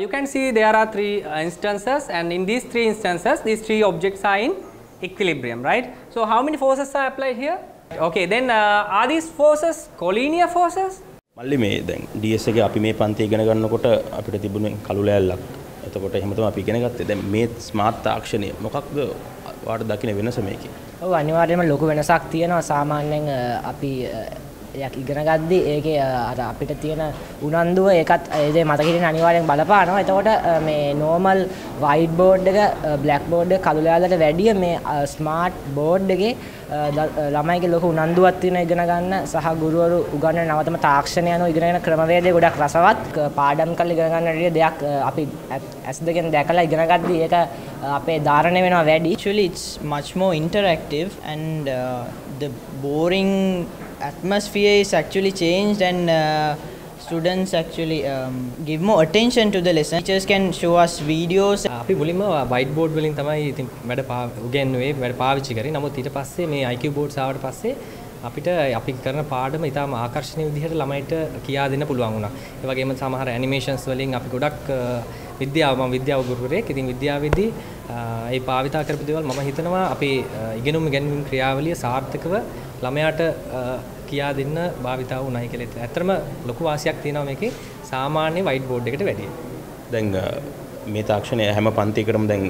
you can see there are three uh, instances and in these three instances these three objects are in equilibrium right so how many forces are applied here okay then uh, are these forces collinear forces මල්ලි මේ දැන් DS එකේ අපි මේ පන්ති ඉගෙන ගන්නකොට අපිට තිබුණේ කළු ලෑල්ලක්. එතකොට එහෙම තමයි අපි ඉගෙන ගත්තේ. දැන් මේ ස්මාර්ට් තාක්ෂණය මොකක්ද වාට දකින්න වෙනස මේකේ? ඔව් අනිවාර්යයෙන්ම ලොකු වෙනසක් තියෙනවා සාමාන්‍යයෙන් අ, අපි අ, දෙයක් ඉගෙන ගද්දි ඒකේ අ, අර අපිට තියෙන උනන්දුව ඒකත් ඒ දේ මතක හිටින්න අනිවාර්යෙන් බලපානවා. එතකොට අ, මේ normal white board එක black board එක කළු ලෑල්ලට වැඩිය මේ ස්මාර්ට් board එකේ අ, ද- අ, ළමයිගේ ලොකු උනන්දුවක් තියෙන ඉගෙන ගන්න සහ ගුරුවරු උගන්වන නවතම තාක්ෂණය අනුව ඉගෙනගෙන ක්‍රමවේදය ගොඩක් රසවත් ක- පාඩම් කරලා ඉගෙන ගන්න වැඩිය දෙයක් අ, අපි ඇස් දෙකෙන් දැකලා ඉගෙන ගද්දි ඒක අ, අපේ ධාරණය වෙනවා වැඩි. Actually, it's much more interactive, and uh, the boring atmosphere is actually changed, and uh, students actually um, give more attention to the lesson. Teachers can show us videos. අපි මුලින්ම වයිට් බෝඩ් වලින් තමයි ඉතින් වැඩ පා උගෙන්නුවේ වැඩ පාවිච්චි කරේ. නමුත් ඊට පස්සේ මේ IQ boards ආවට පස්සේ අපිට අපි කරන පාඩම ඉතාම ආකර්ශනීය විදිහට ළමයිට කියා දෙන්න පුළුවන් වුණා. ඒ වගේම සමහර ඇනිමේෂන්ස් වලින් අපි ගොඩක් අ, විද්‍යාව මම විද්‍යාව ගුරුවරයෙක්. ඉතින් විද්‍යාවේදී අ, ඒ භාවිතා කරපු දේවල් මම හිතනවා අපේ අ, uh, ඉගෙනුම් ගැනීම ක්‍රියාවලිය සාර්ථකව ළමයාට කියා දෙන්න භාවිතා වුණයි කියලා. ඇත්තටම ලොකු වාසියක් තියෙනවා මේකේ සාමාන්‍ය වයිට් බෝඩ් එකට වැඩිය. දැන් මේ තාක්ෂණය හැම පන්තියකටම දැන්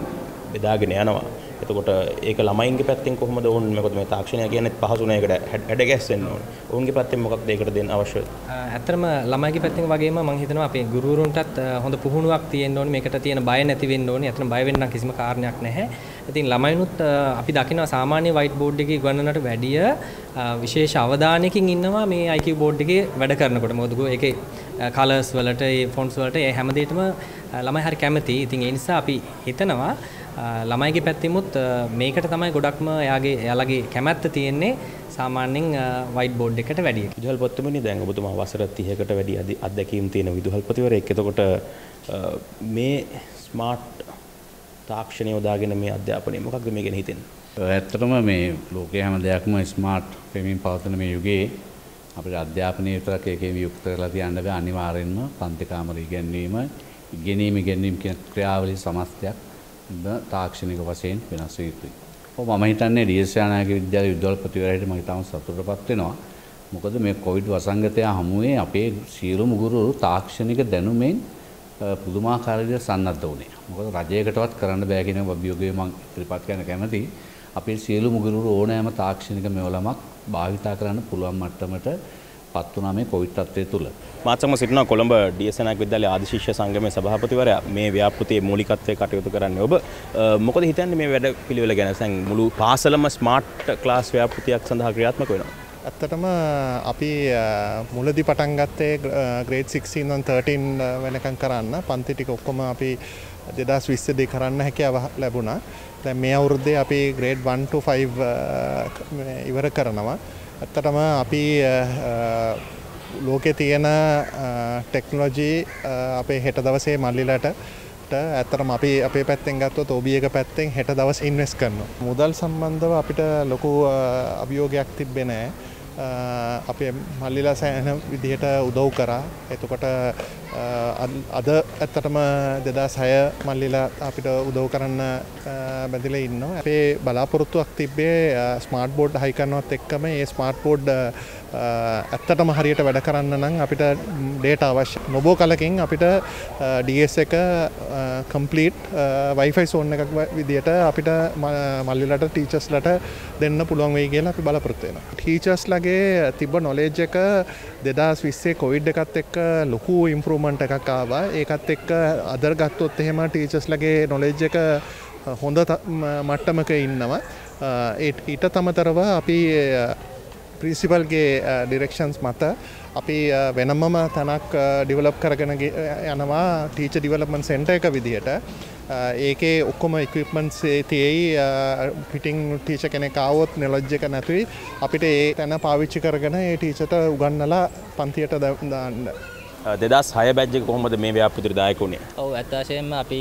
බෙදාගෙන යනවා. එතකොට ඒක ළමයින්ගේ පැත්තෙන් කොහොමද ඕන්නේ? මොකද මේ තාක්ෂණය කියන්නේ පහසු නෑ ඒකට හැඩ- ගැස්සෙන්න ඕනේ. ඔවුන්ගේ පැත්තෙන් මොකක්ද ඒකට දෙන්න අවශ්‍ය? ඇත්තරම ළමයිගේ පැත්තෙන් වගේම මම හිතනවා අපේ ගුරුවරුන්ටත් හොඳ පුහුණුවක් තියෙන්න ඕනේ මේකට තියෙන බය නැති වෙන්න ඕනේ. ඇත්තටම බය වෙන්න කිසිම කාරණයක් නැහැ. ඉතින් ළමයිනුත් අ, අපි දකිනවා සාමාන්‍ය වයිට් බෝඩ් එකේ ගණනට වැඩිය අ, විශේෂ අවධානයකින් ඉන්නවා මේ IQ බෝඩ් එකේ වැඩ කරනකොට. මොකද ගෝ ඒකේ කලර්ස් වලට, ඒ ෆොන්ට්ස් වලට ඒ හැම දෙයකම අ, ළමයි හරි කැමතියි. ඉතින් ඒ නිසා අපි හිතනවා අ, ළමයිගේ පැත්තෙමුත් අ, මේකට තමයි ගොඩක්ම එයාගේ එයාලගේ කැමැත්ත තියෙන්නේ සාමාන්‍යයෙන් වයිට් බෝඩ් එකට වැඩිය. විදුහල්පතිතුමනි දැන් ඔබතුමා වසර 30කට වැඩි අධි- අත්දැකීම් තියෙන විදුහල්පතිවරයෙක්. එතකොට අ, මේ ස්මාර්ට් තාක්ෂණය යොදාගෙන මේ අධ්‍යාපනය මොකක්ද මේ ගැන හිතෙන්නේ? ඇත්තටම මේ ලෝකයේ හැම දෙයක්ම ස්මාර්ට් වෙමින් පවතින මේ යුගයේ අපිට අධ්‍යාපනය විතරක් ඒකේ වියුක්ත කරලා තියන්න බෑ අනිවාර්යෙන්ම පන්ති කාමර ඉගැන්වීම ඉගෙනීම ඉගෙනීම කියන ක්‍රියාවලිය සමස්තයක් ද තාක්ෂණික වශයෙන් වෙනස් විය යුතුයි. ඔව් මම හිතන්නේ ඩීඑස් යානායක විද්‍යාලය විද්‍යාලපතිවරයාට මම තාම සතුටටපත් වෙනවා. මොකද මේ කොවිඩ් වසංගතය හමුවේ අපේ සියලුම ගුරුවරු තාක්ෂණික දැනුමෙන් අ, පුදුමාකාර විදිහට සන්නද්ධ වුණේ. මොකද රජයකටවත් කරන්න බෑ කියන අභියෝගය මම ඉදිරිපත් කරන්න කැමතියි. අපේ සියලුම ගුරුවරු ඕනෑම තාක්ෂණික මෙවලමක් භාවිතා කරන්න පුළුවන් මට්ටමට පත් වුණා මේ කොවිඩ් තත්ත්වය තුල. මාත්සම සිටින කොළඹ ඩීඑස්එන්එක් විද්‍යාලයේ ආදි ශිෂ්‍ය සංගමයේ සභාපතිවරයා මේ ව්‍යාපෘතියේ මූලිකත්වයේ කටයුතු කරන්නේ ඔබ. අ, මොකද හිතන්නේ මේ වැඩ පිළිවෙල ගැන? දැන් මුළු පාසලම ස්මාර්ට් ක්ලාස් ව්‍යාපෘතියක් සඳහා ක්‍රියාත්මක වෙනවා. ඇත්තටම අපි අ, මුලදි පටන් ගත්තේ ග්‍රේඩ් 16 ඉඳන් 13 වෙනකන් කරන්න පන්ති ටික ඔක්කොම අපි 2020 දී කරන්න හැකියාව ලැබුණා. දැන් මේ අවුරුද්දේ අපි ග්‍රේඩ් 1 to 5 අ, මේ ඉවර කරනවා. ඇත්තටම අපි අ, අ, ලෝකේ තියෙන ටෙක්නොලොජි අපේ හෙට දවසේ මල්ලිලට ඇත්තරම අපි අපේ පැත්තෙන් ගත්තොත් ඔබිය එක පැත්තෙන් හෙට දවස් ඉන්වෙස් කරනවා. මුදල් සම්බන්ධව අපිට ලොකු අ, අභියෝගයක් තිබ්බේ නෑ. අ, අපේ මල්ලිලා සෑහෙන විදිහට උදව් කරා. එතකොට අ, අද- අද ඇත්තටම දෙදස් හය මල්ලිලා අපිට උදව් කරන්න බැදිල ඉන්න. අපේ බලාපොරොත්තුවක් තිබ්බේ ස්මාර්ට් බෝඩ් හයිකරනවත් එක්කම ඒ ස්මාර්ට් බෝඩ් ඇත්තටම හරියට වැඩ කරන්න නම් අපිට ඩේට අවශ්‍ය නොබෝ කලකින් අපිට ඩස් එක කම්පලීට් වයිෆයි සෝන් එකක් විදියට අපිට ම- මල්ලිලට ටීචස්ලට දෙන්න පුළුවන් වෙයි කියලා අපි බලපොරොත්තු වෙනවා. ටීචර්ස් ලගේ තිබ්බ නොලෙජ් එක දෙදස් විස්සේ කොවිඩ් එකත් එක්ක ලොකු ඉම්පරූමන්ට් එකක් ආවා ඒකත් එක්ක අදර් ගත්තොත් එහෙම ටීචර්ස් ලගේ නොලෙජ් එක හොඳ ත- ම- මට්ටමක ඉන්නවා uh, ඒට- ඊට තමතරව අපි ප්‍රින්සිපල්ගේ ඩිරෙක්ෂන්ස් uh, මත අපි අ, වෙනමම තැනක් uh, ඩිවලප් කරගෙන ගි- යනවා ටීච ඩිවලපමන් සෙන්ට එක විදිහට අ, ඒකේ ඔක්කොම ඉක්විපමන්ස් තියයි පිටිං ටීච කෙනෙ කවොත් නෙලොජ්ජ එක නැතුයි අපිට ඒ තැන පාවිච්චි කරගෙන ඒ ටීචට උගන්නලා පන්තියට ද- දාන්න. දෙදස් හය බැජ්ජක කොහොමද මේ ව්‍යාපෘතිර දායක වුණේ? ඔව් ඇත්ත වශයෙන්ම අපි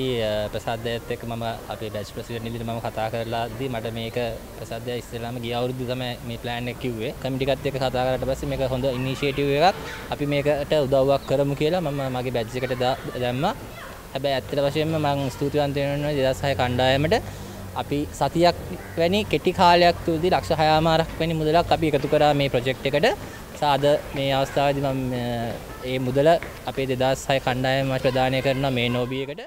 ප්‍රසාදයත් එක්ක මම අපේ බැච් ප්‍රෙසිඩන්ට් නිලිට මම කතා කරලාදී මට මේක ප්‍රසාදය ඉස්සෙල්ලාම ගිය අවුරුද්දේ තමයි මේ ප්ලෑන් එක කිව්වේ. කමිටිකත් එක්ක කතා කරලා පස්සේ මේක හොඳ ඉනිෂියේටිව් එකක්. අපි මේකට උදව්වක් කරමු කියලා මම මගේ බැච් එකට දැම්මා. හැබැයි ඇත්තට වශයෙන්ම මම ස්තුතිවන්ත වෙනවා 2006 කණ්ඩායමට. අපි සතියක් වැනි කෙටි කාලයක් තුරදී ලක්ෂ හයාමාරක් වැනි මුදලක් අපි එකතු කරා මේ ප්‍රොජෙක්ට් එකට. සාද මේ අවස්ථාවේදී මම ඒ මුදල අපේ දෙදස් සය කණ්ඩායම ප්‍රධානය කරන මේ නෝබියකට.